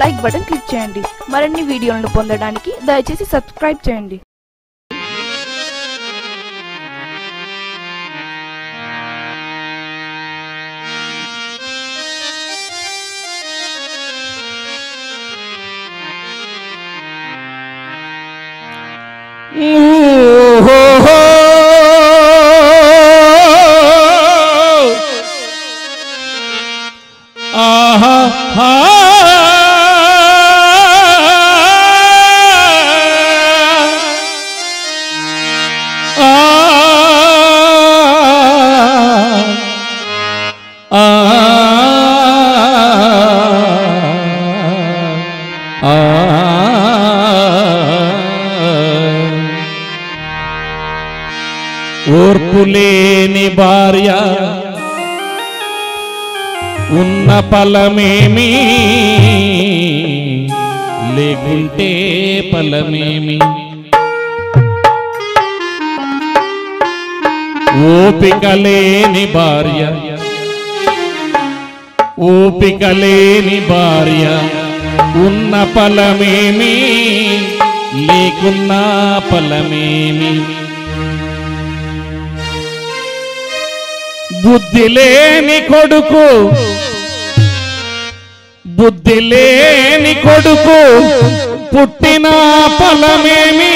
Like button click చేయండి. మరిన్ని వీడియోలను పొందడానికి దయచేసి సబ్స్క్రైబ్ చేయండి. ఆహా ఓర్పులేని భార్య ఉన్న ఫలమేమి లేకుంటే ఫలమేమి ఓపిక లేని భార్య ఓపిక లేని భార్య ఉన్న ఫలమేమి లేకున్నా ఫలమేమి బుద్ధి లేని కొడుకు. బుద్ధి లేని కొడుకు. పుట్టిన ఫలమేమి?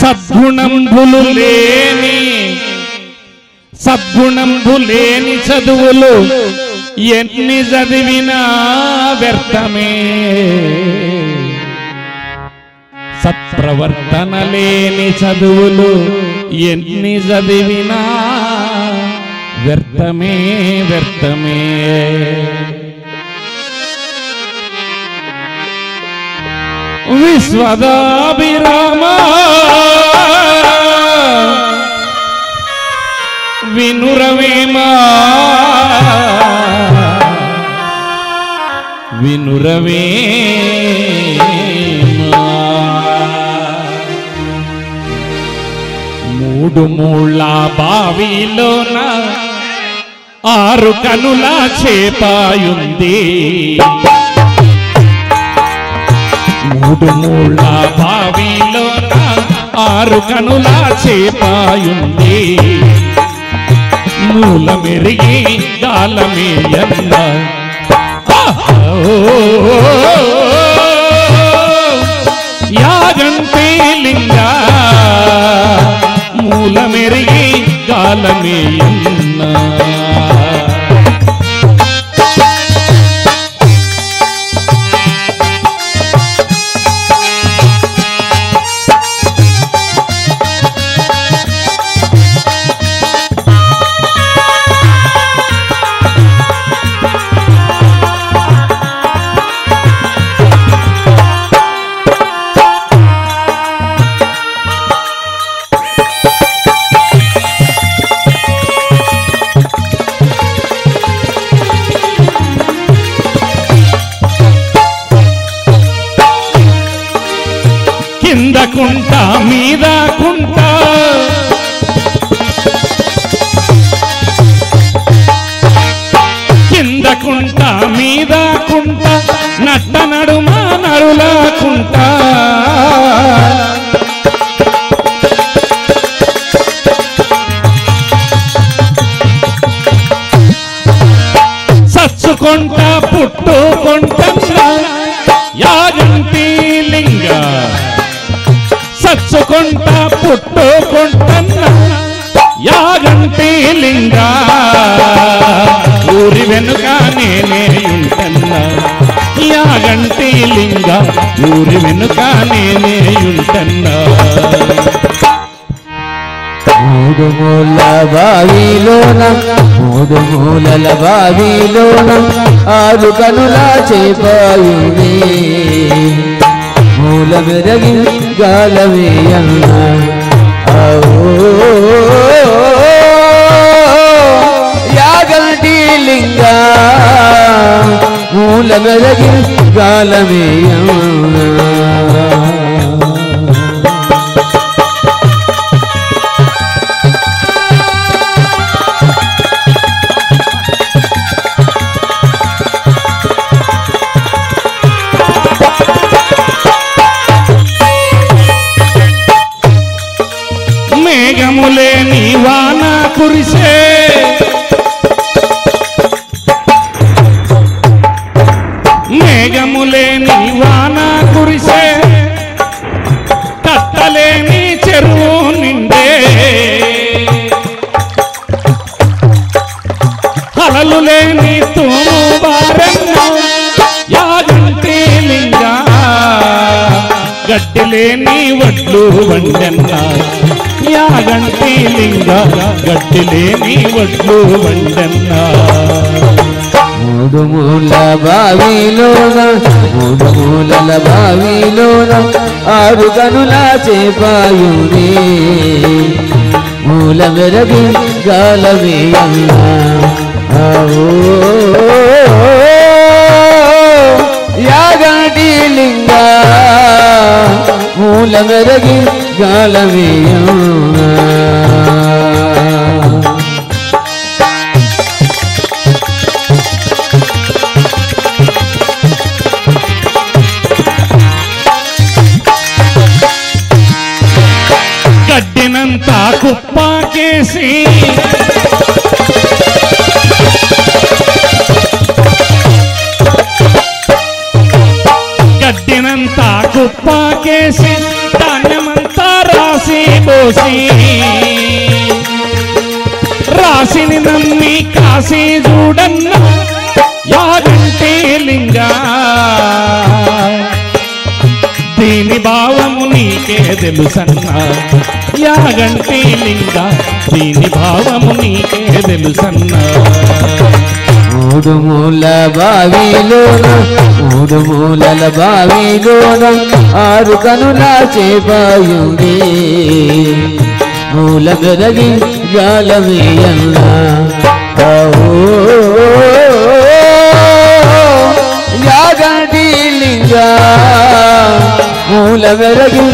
సద్గుణంబులు లేని సద్గుణంబు లేని చదువులు ఎన్ని చదివినా వ్యర్థమే. సత్ప్రవర్తన లేని చదువులు ఎన్ని చదివినా వ్యర్థమే వ్యర్థమే విశ్వదాభిరామ వినురవేమా వినురవేమా మూడుమూళ్ళ బావిలోన ఆరు కనుల చేపాయుంది. మూడుమూళ్ళ బావిలోన ఆరు కనుల చేపాయుంది. మూల మెరిగి గాలమేయన్న యాగంతే లింగ మూల మెరిగి మీద కుంట. కింద కుంట మీద కుంట నట్ట నడుమ నడులాకుంటా సచ్చుకుంటా సచ్చుకుంట లింగా. ఊరి వెనుక నేనే ఉంటన్నా. యాగంటి లింగ ఊరి వెనుక నేనే ఉంటన్నా. మూడు మూల బావిలోన మూడు మూలల బావిలోన ఆరు కనుల చేపాయుని మూల మెరగి గాలవేయన్న. యాగంటి లింగ మూల వడ్లు వండన్న యాగంటి లింగ గడ్డి లేని వడ్లు వండన్న మూడు మూల బావిలోన మూడు మూలల బావిలోన ఆరు గనుల చేపాయుని. మూల మెరగి గాలవేయన్నా మూల మెరగి నీకే తెలుసన్నా యాగంటే లింగ దీని భావము నీకే తెలుసన్నా మూడు మూల బావిలోన మూడు మూలల బావిలోన ఆరు కనుల చేపాయుంది మూల గదగి గాలమేయన్నా యాగంటి లింగా. మూల మెరగి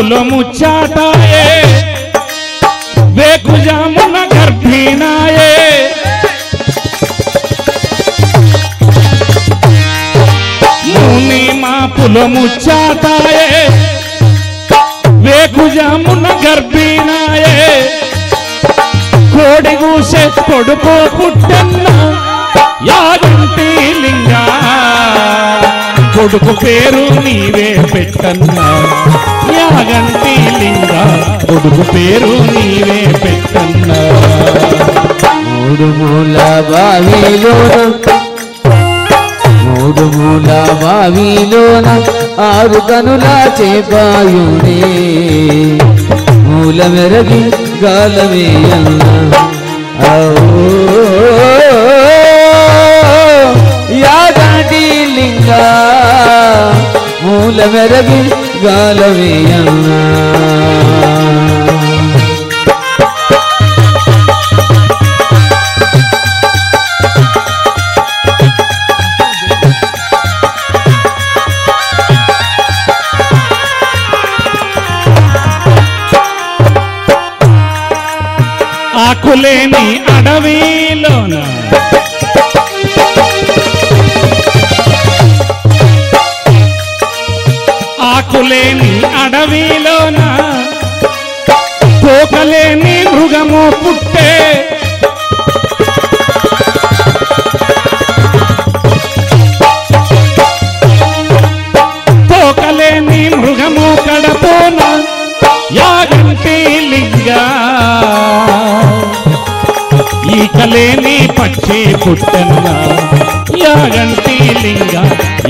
మా పులముచ్చాటాయే వేకుజామున గర్భిణాయే ముని మా పులముచ్చాటాయే వేకుజామున గర్భిణాయే కోడి కూసే కొడుకు పుట్టన్న యాగంటి లింగ కొడుకు పేరు నీవే పెట్టన్నా యాగంటి లింగ. కొడుకు పేరు నీవే పెట్టన్నా మూడు మూల బావిలోన మూడు మూల బావిలోన ఆరు కనుల చేపాయుడే. మూల మెరగి గాలమే గాలమేయన్న యాగంటి లింగ. మూల మెరగి గాలమే కులేని అడవిలోన. ఆకులేని అడవిలోన. తోకలేని మృగము పుట్టే ఈకలేని పక్షి పుట్టన్న యాగంటి లింగ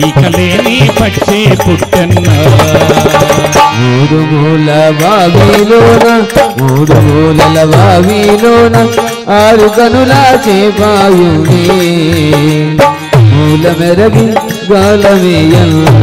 ఈకలేని పక్షి పుట్టన్న మూడు మూల బావిలోన మూడు మూలల బావిలోన ఆరు కనులా చేపాయునే మూల మెరగి గాలమేయన్నా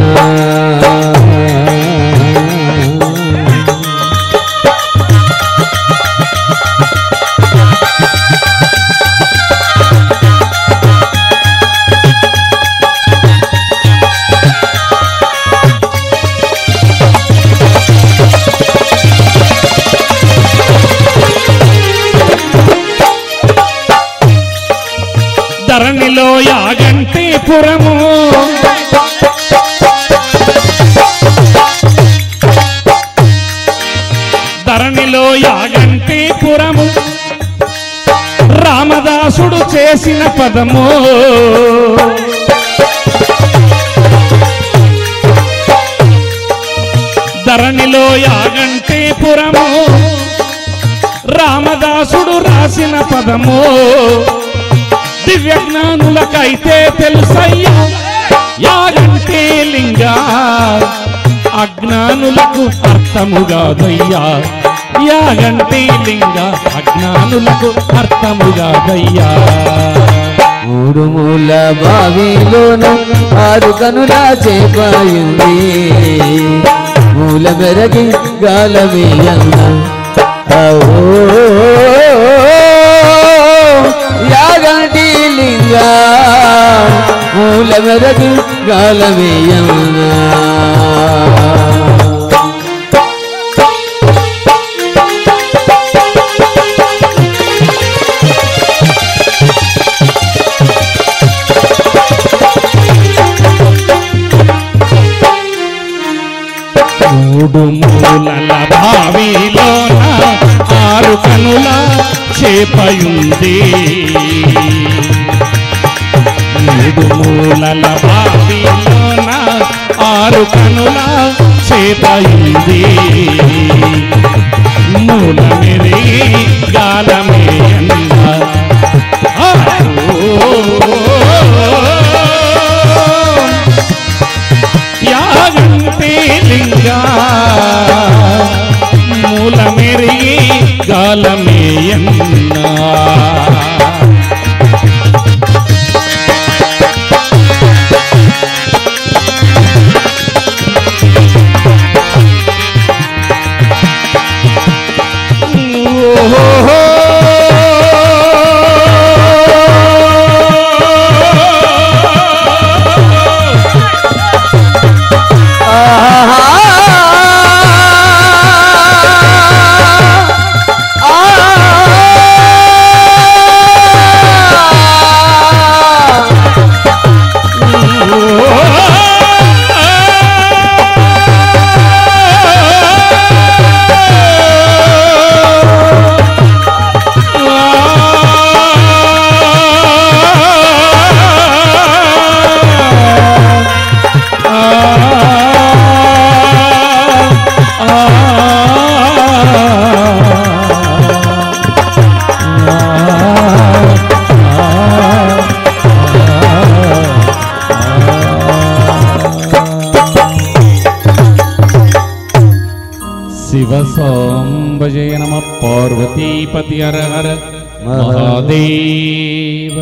ధరణిలో పురము. ధరణిలో యాగంటి పురము. రామదాసుడు చేసిన పదము. ధరణిలో యాగంటి పురము. రామదాసుడు రాసిన పదము. దివ్య జ్ఞానులకైతే తెలుసయ్యా. యాగంటే లింగ అజ్ఞానులకు అర్థముగాదయ్యా యాగంటే లింగ అజ్ఞానులకు అర్థముగాదయ్యా మూడు మూల బావిలోన ఆరు కనుల చేపాయింది. మూల మెరగి గాలమేయన్న మూల మెరగి మూడు మూలల బావిలోన ఆరు కనుల చేపయుంది. మూలల బావిలోన ఆరు కనుల చేతయింది మూల మెరి గాలమే साम्बजे नमः पार्वतीपति अर हर महादेव।